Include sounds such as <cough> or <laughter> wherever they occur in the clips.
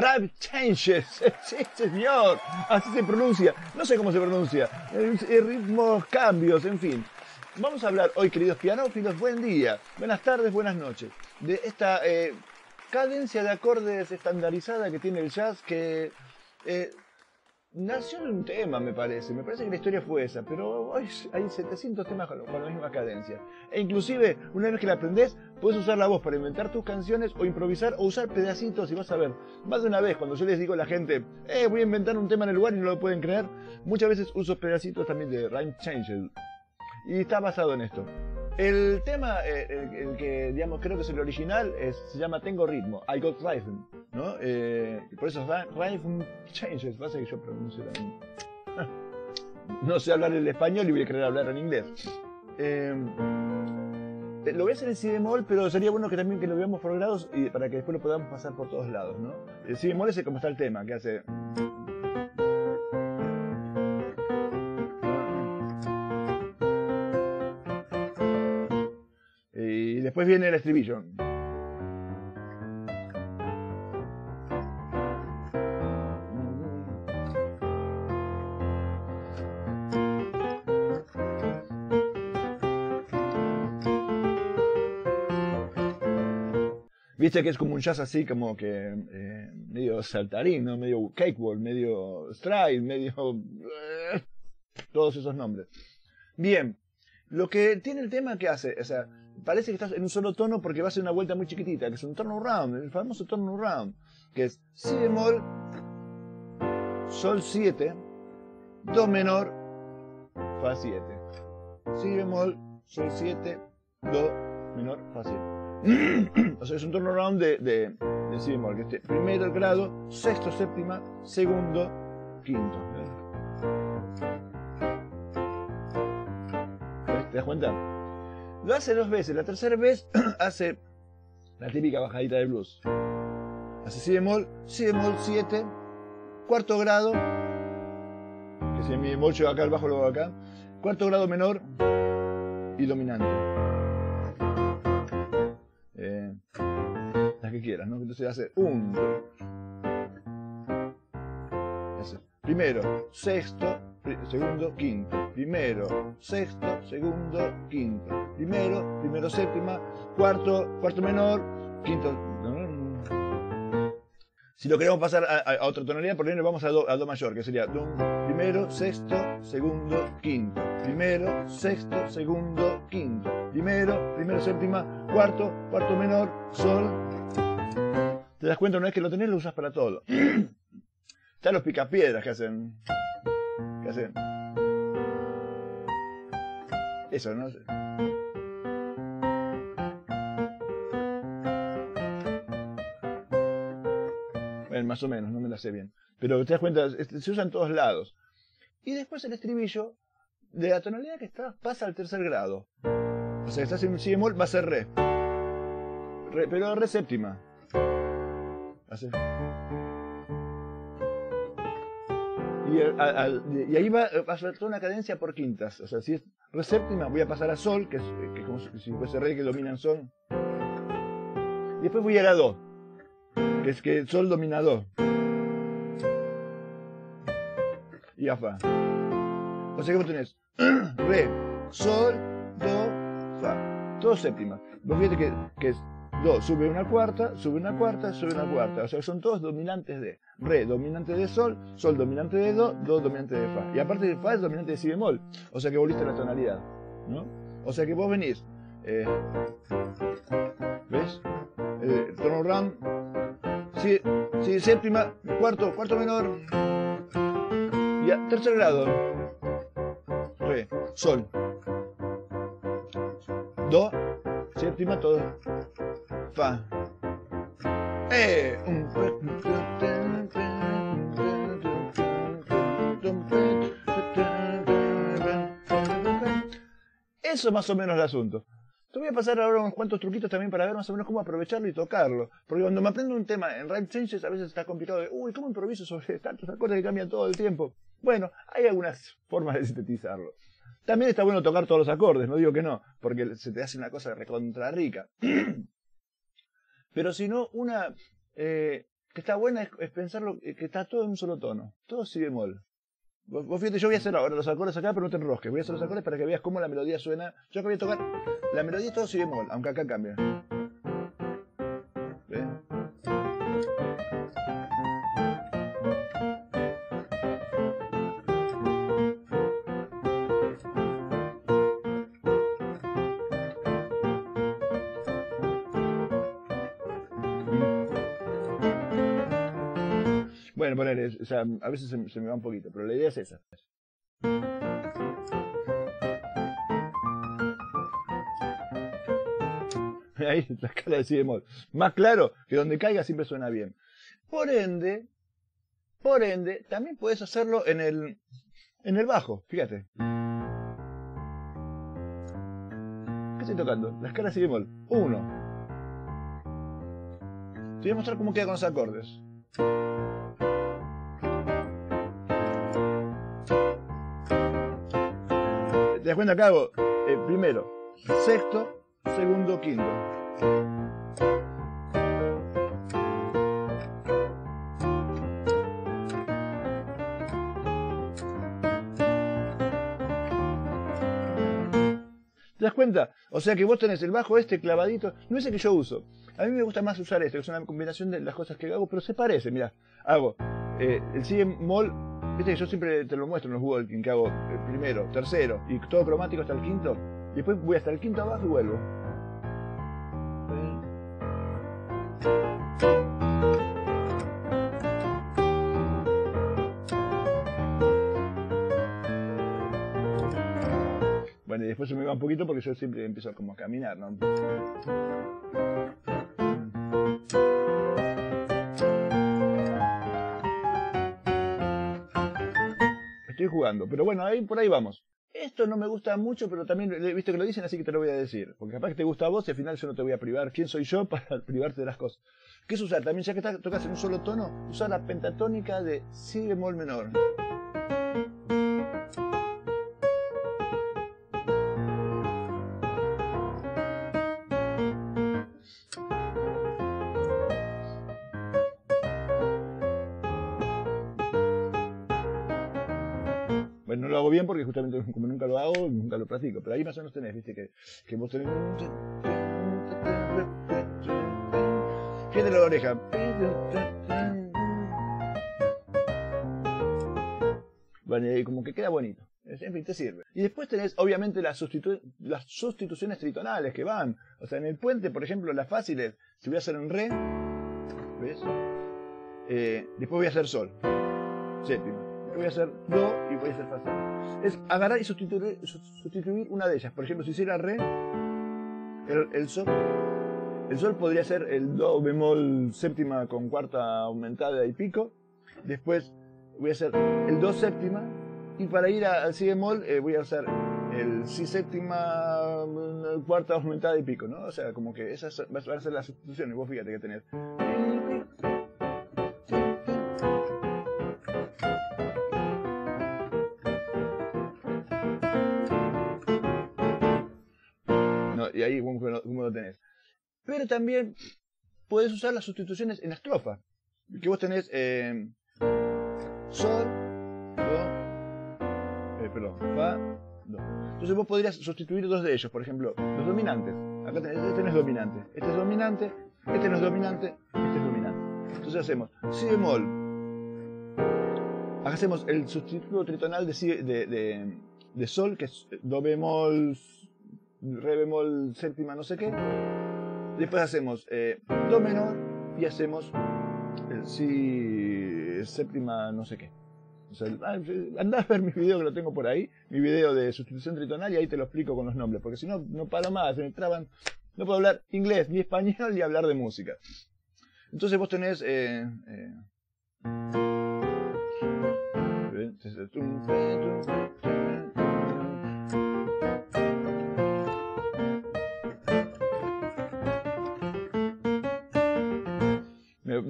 Rap Changes. <laughs> Sí, señor. Así se pronuncia. No sé cómo se pronuncia. Eh, eh, ritmos, cambios, en fin. Vamos a hablar hoy, queridos pianófilos, buen día, buenas tardes, buenas noches, de esta eh, cadencia de acordes estandarizada que tiene el jazz que nació en un tema, me parece. Me parece que la historia fue esa, pero hoy hay 700 temas con, la misma cadencia. E inclusive, una vez que la aprendés, puedes usar la voz para inventar tus canciones o improvisar o usar pedacitos y vas a ver. Más de una vez, cuando yo les digo a la gente, eh, voy a inventar un tema en el lugar y no lo pueden creer, muchas veces uso pedacitos también de Rhyme Changes. Y está basado en esto. El tema, eh, el, que digamos creo que es el original, se llama Tengo ritmo, I Got Rhythm, ¿no? Eh, por eso Rhythm Changes, pasa que yo pronuncio también. <laughs> no sé hablar el español y voy a querer hablar en inglés. Eh, lo voy a hacer en si bemol, pero sería bueno que también que lo veamos por grados y para que después lo podamos pasar por todos lados, ¿no? El si bemol es como está el tema, que hace... Después viene el estribillo. Viste que es como un jazz así, como que eh, medio saltarín, ¿no? medio cakewalk, medio stride, medio... Eh, todos esos nombres. Bien, lo que tiene el tema que hace, o sea, parece que estás en un solo tono porque va a una vuelta muy chiquitita, que es un turnaround, el famoso turnaround, que es si bemol, sol 7, do menor, fa 7. Si bemol, sol 7, do menor, fa 7. <clears throat> o sea, es un turnaround de, de, de si bemol, que este primer grado, sexto, séptima, segundo, quinto. ¿Te das cuenta? Lo hace dos veces. La tercera vez hace la típica bajadita de blues. Hace si bemol, si bemol 7, cuarto grado, que si mi bemol acá, el bajo luego acá, cuarto grado menor y dominante. Eh, las que quieras, ¿no? Entonces hace un, primero, sexto, segundo, quinto, primero, sexto, segundo, quinto, primero, primero, séptima, cuarto, cuarto menor, quinto. Si lo queremos pasar a, otra tonalidad, por ejemplo, vamos a do, mayor, que sería primero, sexto, segundo, quinto, primero, sexto, segundo, quinto, primero, primero, séptima, cuarto, cuarto menor, sol. ¿Te das cuenta? Una vez que lo tenés, lo usas para todo. <clears throat> Están los picapiedras que hacen. Que hacen. Eso, ¿no? Bueno, más o menos, no me la sé bien. Pero te das cuenta, se usa en todos lados. Y después el estribillo, de la tonalidad que está, pasa al tercer grado. O sea, estás en un si bemol, va a ser re. re pero re séptima. Hace. Y, ahí va, a ser toda una cadencia por quintas. O sea, si es re séptima, voy a pasar a sol, que es, como si fuese re que domina sol. Y después voy a la do, que es que sol domina do. Y a fa. O sea que vos tenés <clears throat> re, sol, do, fa. Todo séptima. Vos fíjate que, que es Do sube una cuarta, sube una cuarta, sube una cuarta. O sea, son todos dominantes de Re, dominante de Sol, Sol dominante de Do, Do dominante de Fa. Y aparte de Fa es dominante de Si bemol. O sea que volviste la tonalidad. ¿no? O sea que vos venís. Eh, ¿Ves? Eh, tono Ram. Si, si séptima, cuarto, cuarto menor. Y a tercer grado. Re, Sol. Do, séptima, todo Fa. Eh, Eso es más o menos el asunto. Te voy a pasar ahora unos cuantos truquitos también para ver más o menos cómo aprovecharlo y tocarlo. Porque cuando me aprendo un tema en Rhyme Changes a veces está complicado de, uy, ¿cómo improviso sobre tantos acordes que cambian todo el tiempo? Bueno, hay algunas formas de sintetizarlo. También está bueno tocar todos los acordes, no digo que no, porque se te hace una cosa recontra rica. Pero si no, una... Eh, que está buena es, pensarlo que está todo en un solo tono, todo si bemol. Vos, fíjate, yo voy a hacer ahora los acordes acá, pero no te enrosques. Voy a hacer los acordes para que veas cómo la melodía suena. Yo acá voy a tocar la melodía todo si bemol, aunque acá cambia. Poner, o sea, a veces se, se, me va un poquito, pero la idea es esa. <laughs> Ahí la escala de si bemol. Más claro que donde caiga siempre suena bien. Por ende, por ende, también puedes hacerlo en el, en el bajo, fíjate. ¿Qué estoy tocando? La escala de si bemol. Uno. Te voy a mostrar cómo queda con los acordes. Das cuenta que hago? Eh, primero, sexto, segundo, quinto. ¿Te das cuenta? O sea que vos tenés el bajo este clavadito, no es el que yo uso. A mí me gusta más usar este, que es una combinación de las cosas que hago, pero se parece, mira. Hago eh, el si bemol Viste que yo siempre te lo muestro en los walking, que hago el primero, tercero, y todo cromático hasta el quinto. Después voy hasta el quinto abajo y vuelvo. Bueno, y después se me va un poquito porque yo siempre empiezo como a caminar, ¿no? Pero bueno, ahí por ahí vamos. Esto no me gusta mucho, pero también he visto que lo dicen, así que te lo voy a decir. Porque capaz que te gusta a vos y al final yo no te voy a privar. ¿Quién soy yo <laughs> para privarte de las cosas? ¿Qué es usar? También ya que tocas en un solo tono, usar la pentatónica de si bemol menor. Bueno, no lo hago bien porque justamente <laughs> como nunca lo hago, nunca lo practico. Pero ahí más o menos tenés, viste, que, vos tenés... Fíjate la oreja. Bueno, y como que queda bonito. En fin, te sirve. Y después tenés, obviamente, las, sustituciones tritonales que van. O sea, en el puente, por ejemplo, las fáciles, si voy a hacer en re, ¿ves? Eh, después voy a hacer sol, séptima voy a hacer do y voy a hacer fa Es agarrar y sustituir, sustituir una de ellas. Por ejemplo, si hiciera re, el, sol, el sol podría ser el do bemol séptima con cuarta aumentada y pico. Después voy a hacer el do séptima y para ir al si bemol eh, voy a hacer el si séptima cuarta aumentada y pico, ¿no? O sea, como que esas van a ser las sustituciones. Vos fíjate que tenés ahí lo tenés. Pero también puedes usar las sustituciones en la estrofa. Que vos tenés eh, sol, do, eh, perdón, fa, do. Entonces vos podrías sustituir dos de ellos, por ejemplo, los dominantes. Acá tenés, este no es dominante, este es dominante, este no es dominante, este es dominante. Entonces hacemos si bemol. Acá hacemos el sustituto tritonal de, de sol, que es do bemol, re bemol séptima no sé qué. Después hacemos eh, do menor y hacemos si séptima no sé qué. O ah, andá a ver mi video que lo tengo por ahí, mi video de sustitución tritonal y ahí te lo explico con los nombres, porque si no, no paro más, se me traban, no puedo hablar inglés ni español ni hablar de música. Entonces vos tenés... Eh, eh,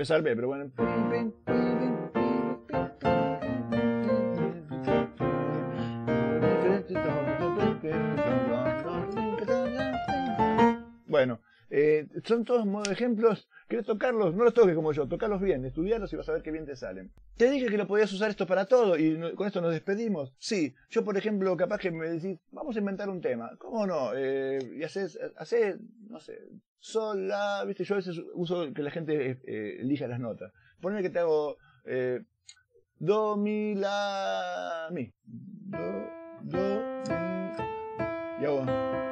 me, salvé, pero bueno. Bueno, eh, son todos ejemplos. ¿Querés tocarlos? No los toques como yo, tocarlos bien, estudiarlos y vas a ver qué bien te salen. Te dije que lo podías usar esto para todo y con esto nos despedimos. Sí, yo por ejemplo, capaz que me decís, vamos a inventar un tema. ¿Cómo no? Eh, y haces, haces, no sé, sol, la, viste, yo a veces uso que la gente eh, elija las notas. Poneme que te hago eh, do, mi, la, mi. Do, do, mi. Y hago.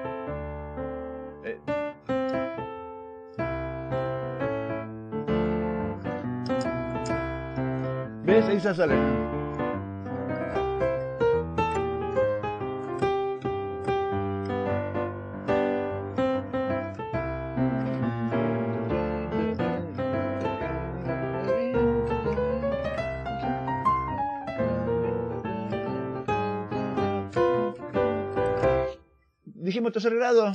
¿Ves? Ahí se sale. Dijimos tercer grado.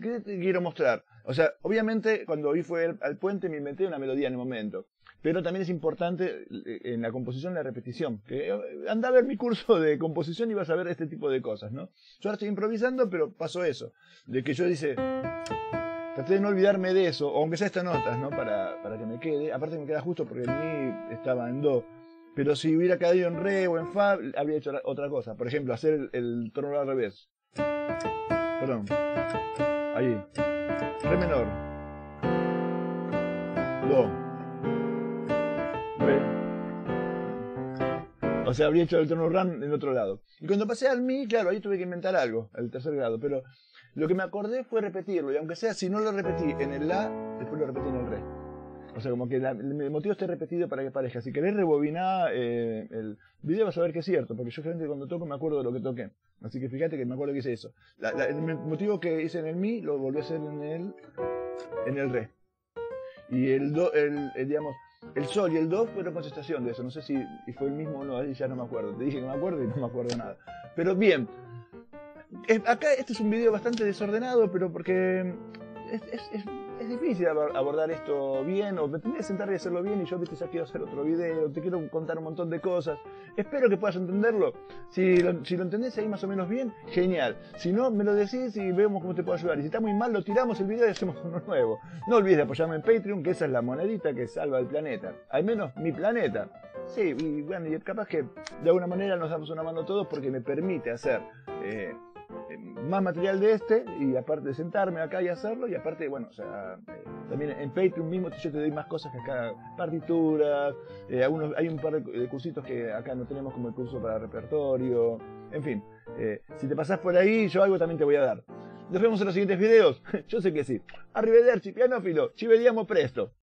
¿Qué te quiero mostrar? O sea, obviamente cuando hoy fue al puente me inventé una melodía en el momento. Pero también es importante eh, en la composición la repetición. Que eh, anda a ver mi curso de composición y vas a ver este tipo de cosas, ¿no? Yo ahora estoy improvisando, pero pasó eso. De que yo dice, traté de no olvidarme de eso, aunque sea estas notas, ¿no? Para, para que me quede. Aparte me queda justo porque en mi estaba en do. Pero si hubiera caído en re o en fa, habría hecho otra cosa. Por ejemplo, hacer el, el tono al revés. Perdón. Ahí. Re menor. Do. Re. O sea, habría hecho el tono ran en otro lado. Y cuando pasé al mi, claro, ahí tuve que inventar algo, el tercer grado. Pero lo que me acordé fue repetirlo. Y aunque sea, si no lo repetí en el la, después lo repetí en el re. O sea, como que la, el motivo esté repetido para que parezca. Si querés rebobinar eh, el video vas a ver que es cierto, porque yo generalmente cuando toco me acuerdo de lo que toqué. Así que fíjate que me acuerdo que hice eso. La, la, el motivo que hice en el mi lo volví a hacer en el, en el re. Y el do, el, el, digamos, el sol y el do fueron contestación de eso. No sé si fue el mismo o no, ahí ya no me acuerdo. Te dije que me acuerdo y no me acuerdo nada. Pero bien, acá este es un video bastante desordenado, pero porque es, es, es, difícil abordar esto bien, o me tenés que sentar y hacerlo bien, y yo viste, ya quiero hacer otro video, te quiero contar un montón de cosas. Espero que puedas entenderlo. Si lo, si lo entendés ahí más o menos bien, genial. Si no, me lo decís y vemos cómo te puedo ayudar. Y si está muy mal, lo tiramos el video y hacemos uno nuevo. No olvides de apoyarme en Patreon, que esa es la monedita que salva el planeta. Al menos mi planeta. Sí, y bueno, y capaz que de alguna manera nos damos una mano todos porque me permite hacer. Eh, más material de este y aparte de sentarme acá y hacerlo y aparte bueno o sea eh, también en Patreon mismo yo te doy más cosas que acá partituras eh, algunos, hay un par de cursitos que acá no tenemos como el curso para repertorio en fin eh, si te pasás por ahí yo algo también te voy a dar. Nos vemos en los siguientes videos. <laughs> Yo sé que sí. Arrivederci pianófilo. Ci vediamo presto